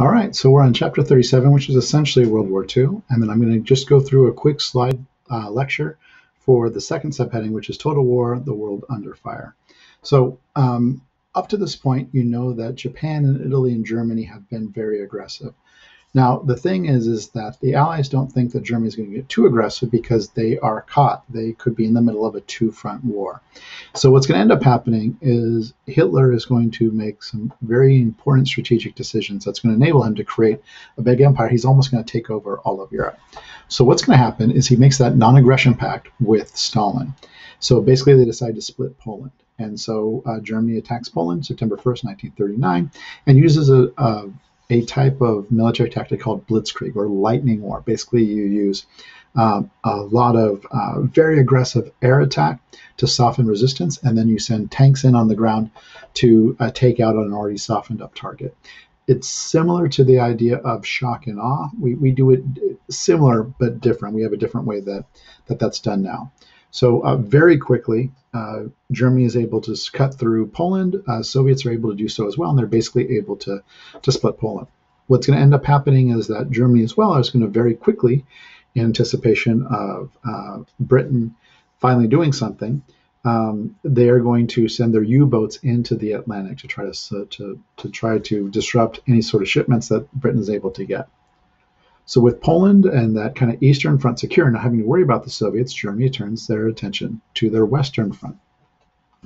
All right, so we're on chapter 37, which is essentially World War II. And then I'm going to just go through a quick slide uh, lecture for the second subheading, which is Total War, the World Under Fire. So um, up to this point, you know that Japan and Italy and Germany have been very aggressive. Now, the thing is, is that the Allies don't think that Germany is going to get too aggressive because they are caught. They could be in the middle of a two-front war. So what's going to end up happening is Hitler is going to make some very important strategic decisions that's going to enable him to create a big empire. He's almost going to take over all of Europe. So what's going to happen is he makes that non-aggression pact with Stalin. So basically, they decide to split Poland. And so uh, Germany attacks Poland September 1st, 1939, and uses a, a a type of military tactic called blitzkrieg or lightning war. Basically, you use um, a lot of uh, very aggressive air attack to soften resistance, and then you send tanks in on the ground to uh, take out an already softened up target. It's similar to the idea of shock and awe. We, we do it similar but different. We have a different way that, that that's done now. So uh, very quickly, uh, Germany is able to cut through Poland. Uh, Soviets are able to do so as well, and they're basically able to to split Poland. What's going to end up happening is that Germany as well is going to very quickly, in anticipation of uh, Britain finally doing something, um, they are going to send their U-boats into the Atlantic to try to, to to try to disrupt any sort of shipments that Britain is able to get. So with Poland and that kind of eastern front secure, not having to worry about the Soviets, Germany turns their attention to their western front.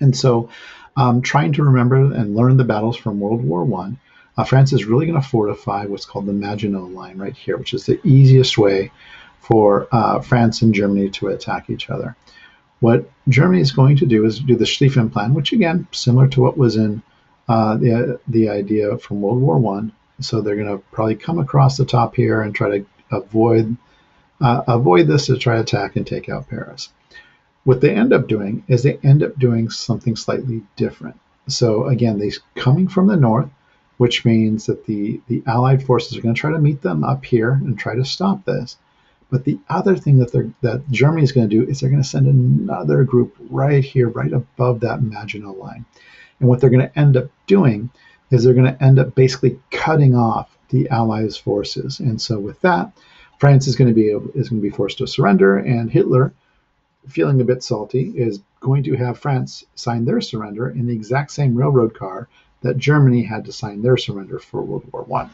And so, um, trying to remember and learn the battles from World War One, uh, France is really going to fortify what's called the Maginot Line right here, which is the easiest way for uh, France and Germany to attack each other. What Germany is going to do is do the Schlieffen Plan, which again, similar to what was in uh, the the idea from World War One, so they're going to probably come across the top here and try to avoid uh, avoid this to try to attack and take out Paris. What they end up doing is they end up doing something slightly different. So again, they're coming from the north, which means that the the Allied forces are going to try to meet them up here and try to stop this. But the other thing that they're, that Germany is going to do is they're going to send another group right here, right above that Maginot line. And what they're going to end up doing is they're going to end up basically cutting off the Allies' forces. And so with that, France is going to be is going to be forced to surrender, and Hitler, feeling a bit salty, is going to have France sign their surrender in the exact same railroad car that Germany had to sign their surrender for World War One.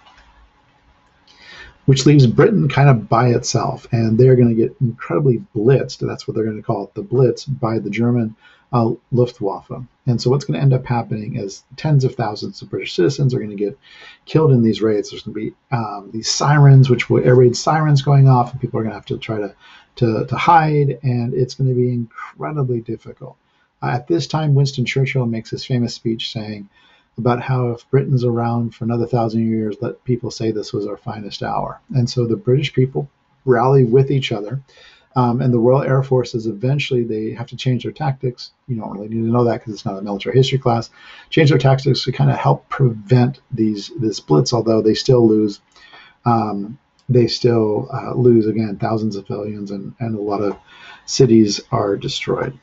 Which leaves Britain kind of by itself, and they're going to get incredibly blitzed. That's what they're going to call it, the Blitz, by the German uh, Luftwaffe. And so what's going to end up happening is tens of thousands of British citizens are going to get killed in these raids. There's going to be um, these sirens, which will air raid sirens going off, and people are going to have to try to, to, to hide, and it's going to be incredibly difficult. Uh, at this time, Winston Churchill makes his famous speech saying about how if Britain's around for another thousand years, let people say this was our finest hour. And so the British people rally with each other. Um, and the Royal Air Forces eventually they have to change their tactics. You don't really need to know that because it's not a military history class. Change their tactics to kind of help prevent these this blitz. Although they still lose, um, they still uh, lose again thousands of civilians and and a lot of cities are destroyed.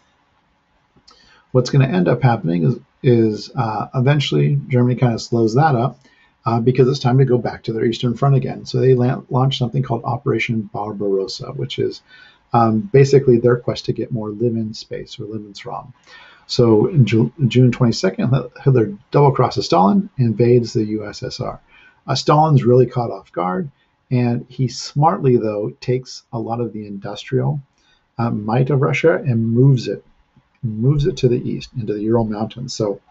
What's going to end up happening is is uh, eventually Germany kind of slows that up. Uh, because it's time to go back to their eastern front again. So they la- launched something called Operation Barbarossa, which is um, basically their quest to get more live-in space or Lebensraum. So Ju- June 22nd, Hitler double crosses Stalin, invades the USSR. Uh, Stalin's really caught off guard, and he smartly, though, takes a lot of the industrial uh, might of Russia and moves it, moves it to the east into the Ural Mountains. So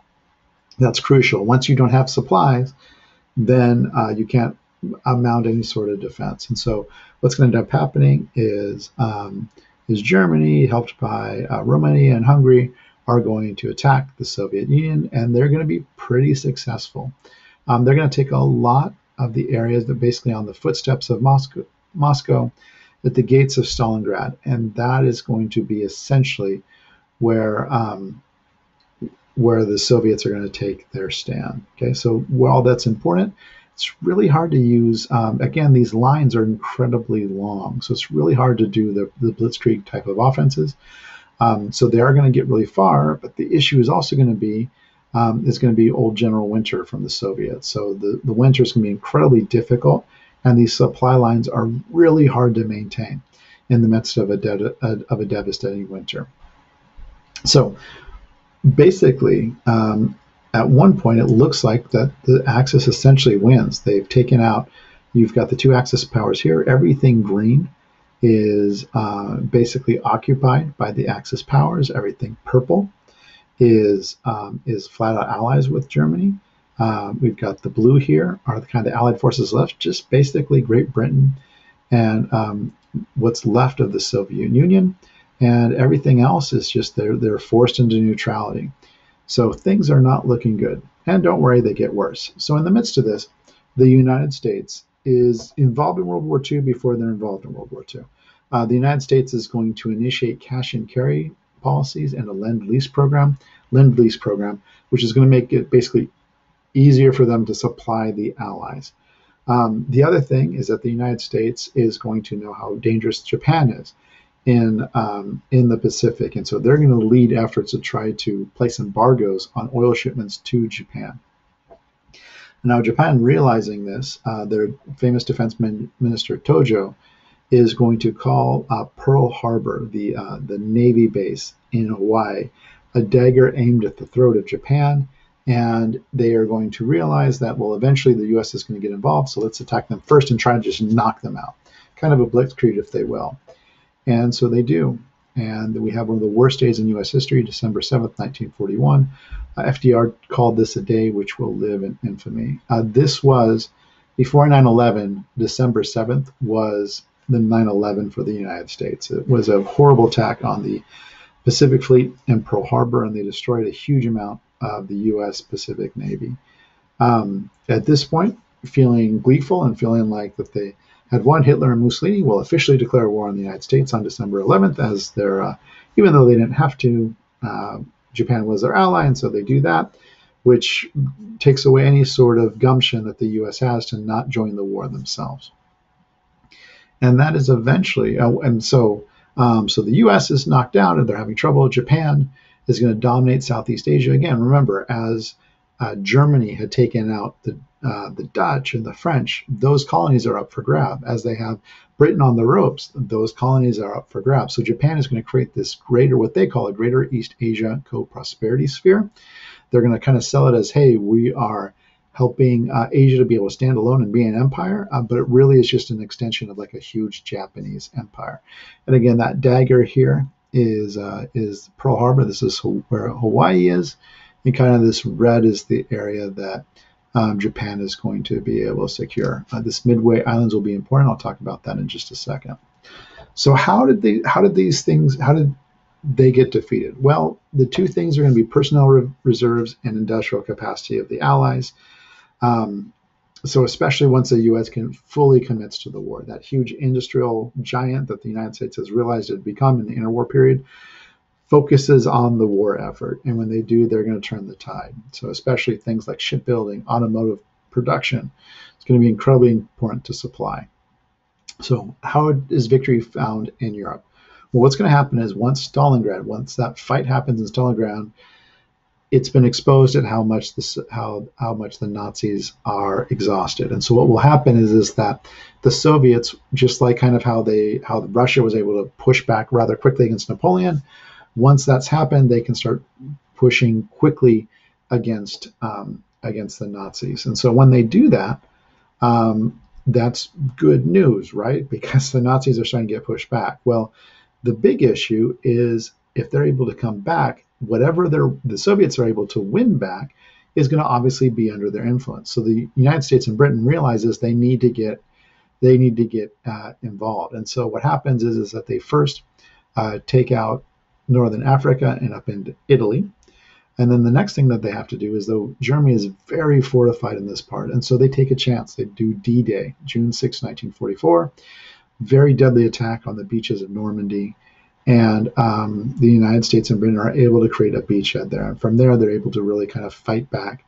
that's crucial. Once you don't have supplies, then uh, you can't mount any sort of defense. And so what's going to end up happening is um, is Germany, helped by uh, Romania and Hungary, are going to attack the Soviet Union, and they're going to be pretty successful. Um, they're going to take a lot of the areas that basically on the footsteps of Moscow, Moscow, at the gates of Stalingrad, and that is going to be essentially where um, where the Soviets are going to take their stand. Okay, so while that's important, it's really hard to use. Um, again, these lines are incredibly long, so it's really hard to do the, the blitzkrieg type of offenses. Um, so they are going to get really far, but the issue is also going to be um, is going to be old General Winter from the Soviets. So the, the winter is going to be incredibly difficult, and these supply lines are really hard to maintain in the midst of a, de- of a devastating winter. So basically, um, at one point, it looks like that the Axis essentially wins. They've taken out, you've got the two Axis powers here. Everything green is uh, basically occupied by the Axis powers. Everything purple is um, is flat out allies with Germany. Uh, we've got the blue here are the kind of allied forces left, just basically Great Britain and um, what's left of the Soviet Union, and everything else is just they're they're forced into neutrality. So things are not looking good. And don't worry, they get worse. So in the midst of this, the United States is involved in World War II before they're involved in World War II. Uh, the United States is going to initiate cash and carry policies and a lend lease program, lend lease program, which is going to make it basically easier for them to supply the allies. Um, the other thing is that the United States is going to know how dangerous Japan is in um, in the Pacific, and so they're going to lead efforts to try to place embargoes on oil shipments to Japan. Now, Japan realizing this, uh, their famous defense minister Tojo is going to call uh, Pearl Harbor, the uh, the Navy base in Hawaii, a dagger aimed at the throat of Japan. And they are going to realize that, well, eventually the U.S. is going to get involved, so let's attack them first and try to just knock them out. Kind of a blitzkrieg, if they will. And so they do. And we have one of the worst days in U.S. history, December 7th, 1941. Uh, FDR called this a day which will live in infamy. Uh, this was, before 9 11, December 7th was the 9 11 for the United States. It was a horrible attack on the Pacific Fleet in Pearl Harbor, and they destroyed a huge amount of the U.S. Pacific Navy. Um, at this point, feeling gleeful and feeling like that they had won, Hitler and Mussolini will officially declare war on the United States on December 11th, as their, uh, even though they didn't have to, uh, Japan was their ally, and so they do that, which takes away any sort of gumption that the U.S. has to not join the war themselves and that is eventually, uh, and so um, so the U.S. is knocked out and they're having trouble. Japan is going to dominate Southeast Asia again. Remember, as uh, Germany had taken out the uh, the Dutch and the French, those colonies are up for grab. As they have Britain on the ropes, those colonies are up for grab. So Japan is going to create this greater, what they call a Greater East Asia Co-Prosperity Sphere. They're going to kind of sell it as, hey, we are helping uh, Asia to be able to stand alone and be an empire, uh, but it really is just an extension of like a huge Japanese empire. And again, that dagger here is uh, is Pearl Harbor. This is where Hawaii is, and kind of this red is the area that um, Japan is going to be able to secure. Uh, this Midway Islands will be important. I'll talk about that in just a second. So how did they? How did these things? How did they get defeated? Well, the two things are going to be personnel re- reserves and industrial capacity of the Allies. Um, so especially once the U.S. can fully commits to the war, that huge industrial giant that the United States has realized it had become in the interwar period focuses on the war effort, and when they do, they're going to turn the tide. So especially things like shipbuilding, automotive production, it's going to be incredibly important to supply. So how is victory found in Europe? Well, what's going to happen is once Stalingrad, once that fight happens in Stalingrad, it's been exposed at how much this how how much the Nazis are exhausted. And so what will happen is is that the Soviets, just like kind of how they how Russia was able to push back rather quickly against Napoleon, once that's happened, they can start pushing quickly against um, against the Nazis. And so when they do that, um, that's good news, right? Because the Nazis are starting to get pushed back. Well, the big issue is if they're able to come back, whatever the Soviets are able to win back is going to obviously be under their influence. So the United States and Britain realizes they need to get they need to get uh, involved. And so what happens is is that they first uh, take out northern Africa and up into Italy. And then the next thing that they have to do is though Germany is very fortified in this part, and so they take a chance. They do D-Day, June 6, 1944, very deadly attack on the beaches of Normandy and um, the United States and Britain are able to create a beachhead there. And from there, they're able to really kind of fight back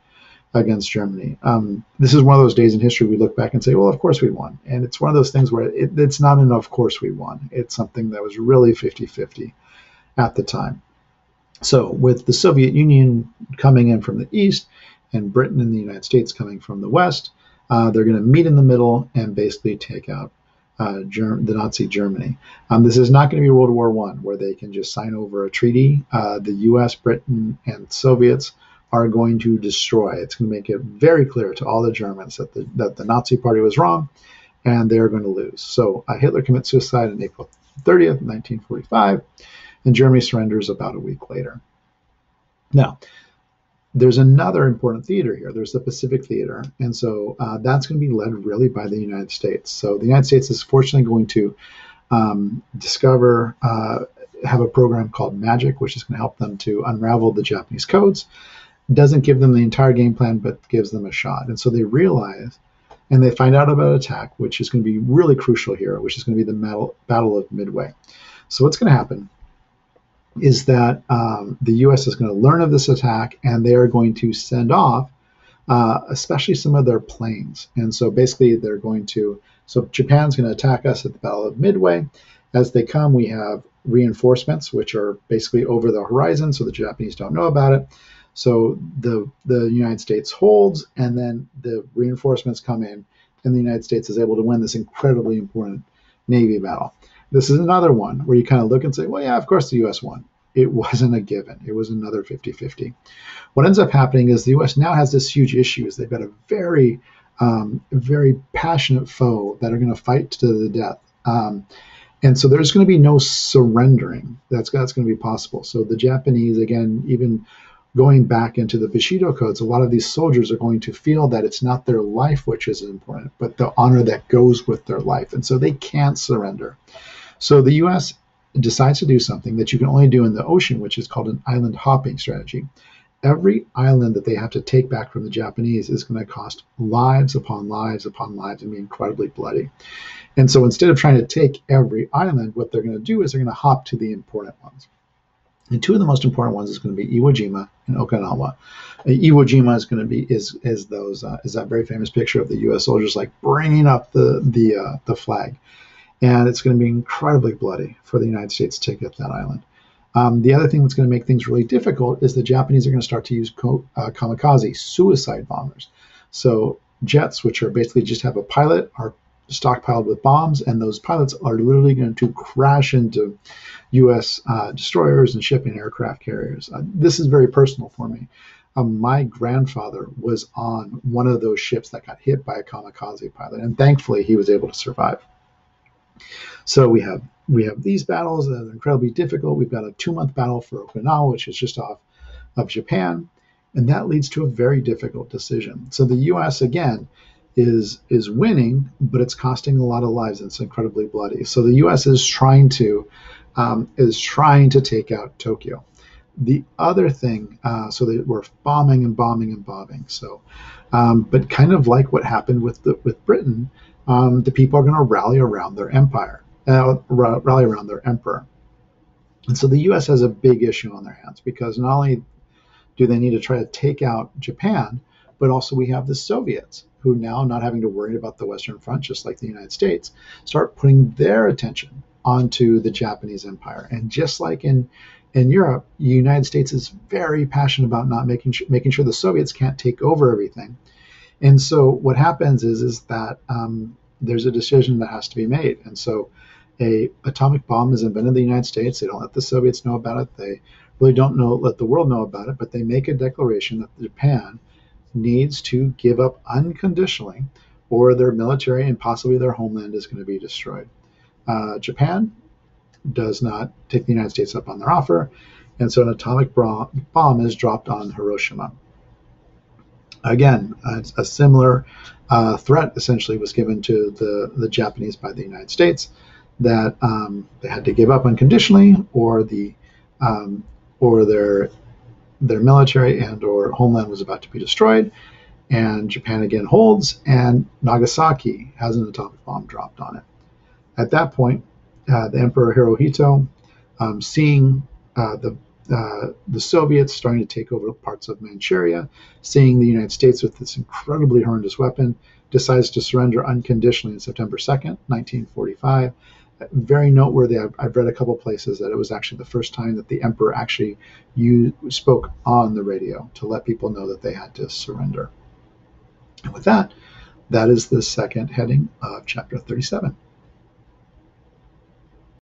against Germany. Um, this is one of those days in history we look back and say, well, of course we won. And it's one of those things where it, it's not an of course we won. It's something that was really 50 50 at the time. So, with the Soviet Union coming in from the east and Britain and the United States coming from the west, uh, they're going to meet in the middle and basically take out uh, Germ- the Nazi Germany. Um, this is not going to be World War One where they can just sign over a treaty. Uh, the U.S., Britain, and Soviets are going to destroy. It's going to make it very clear to all the Germans that the that the Nazi Party was wrong, and they're going to lose. So uh, Hitler commits suicide on April 30th, 1945, and Germany surrenders about a week later. Now, there's another important theater here. There's the Pacific Theater, and so uh, that's going to be led really by the United States. So the United States is fortunately going to um, discover, uh, have a program called MAGIC, which is going to help them to unravel the Japanese codes. Doesn't give them the entire game plan, but gives them a shot. And so they realize, and they find out about attack, which is going to be really crucial here, which is going to be the Battle of Midway. So what's going to happen? Is that um, the U.S. is going to learn of this attack and they are going to send off, uh, especially some of their planes. And so basically, they're going to. So Japan's going to attack us at the Battle of Midway. As they come, we have reinforcements, which are basically over the horizon, so the Japanese don't know about it. So the the United States holds, and then the reinforcements come in, and the United States is able to win this incredibly important Navy battle. This is another one where you kind of look and say, well, yeah, of course the US won. It wasn't a given. It was another 50 50. What ends up happening is the US now has this huge issue is they've got a very, um, very passionate foe that are going to fight to the death. Um, and so there's going to be no surrendering that's, that's going to be possible. So the Japanese, again, even going back into the Bushido codes, a lot of these soldiers are going to feel that it's not their life which is important, but the honor that goes with their life. And so they can't surrender. So the US decides to do something that you can only do in the ocean, which is called an island hopping strategy. Every island that they have to take back from the Japanese is going to cost lives upon lives upon lives and be incredibly bloody. And so instead of trying to take every island, what they're going to do is they're going to hop to the important ones. And two of the most important ones is going to be Iwo Jima and Okinawa. Iwo Jima is going to be is is those uh, is that very famous picture of the U.S. soldiers like bringing up the the uh, the flag and it's going to be incredibly bloody for the United States to get that island. Um, the other thing that's going to make things really difficult is the Japanese are going to start to use ko- uh, kamikaze suicide bombers. So jets, which are basically just have a pilot, are stockpiled with bombs, and those pilots are literally going to crash into U.S. Uh, destroyers and shipping aircraft carriers. Uh, this is very personal for me. Um, my grandfather was on one of those ships that got hit by a kamikaze pilot, and thankfully he was able to survive. So we have we have these battles that are incredibly difficult. We've got a two month battle for Okinawa, which is just off of Japan, and that leads to a very difficult decision. So the U.S. again is is winning, but it's costing a lot of lives. And It's incredibly bloody. So the U.S. is trying to um, is trying to take out Tokyo. The other thing, uh, so they were bombing and bombing and bombing. So, um, but kind of like what happened with the, with Britain, um, the people are going to rally around their empire, uh, rally around their emperor. And so the U.S. has a big issue on their hands because not only do they need to try to take out Japan, but also we have the Soviets who now, not having to worry about the Western Front, just like the United States, start putting their attention onto the Japanese Empire. And just like in in Europe, the United States is very passionate about not making making sure the Soviets can't take over everything. And so what happens is is that um, there's a decision that has to be made. And so a atomic bomb is invented in the United States. They don't let the Soviets know about it. They really don't know let the world know about it, but they make a declaration that Japan needs to give up unconditionally or their military and possibly their homeland is going to be destroyed. Uh, Japan does not take the United States up on their offer, and so an atomic bomb is dropped on Hiroshima. Again, a, a similar uh, threat essentially was given to the, the Japanese by the United States that um, they had to give up unconditionally, or the um, or their their military and or homeland was about to be destroyed. And Japan again holds, and Nagasaki has an atomic bomb dropped on it. At that point, the Emperor Hirohito, um, seeing uh, the uh, the Soviets starting to take over parts of Manchuria, seeing the United States with this incredibly horrendous weapon, decides to surrender unconditionally on September 2nd, 1945. very noteworthy. I've, I've read a couple places that it was actually the first time that the emperor actually used, spoke on the radio to let people know that they had to surrender. And with that, that is the second heading of chapter 37.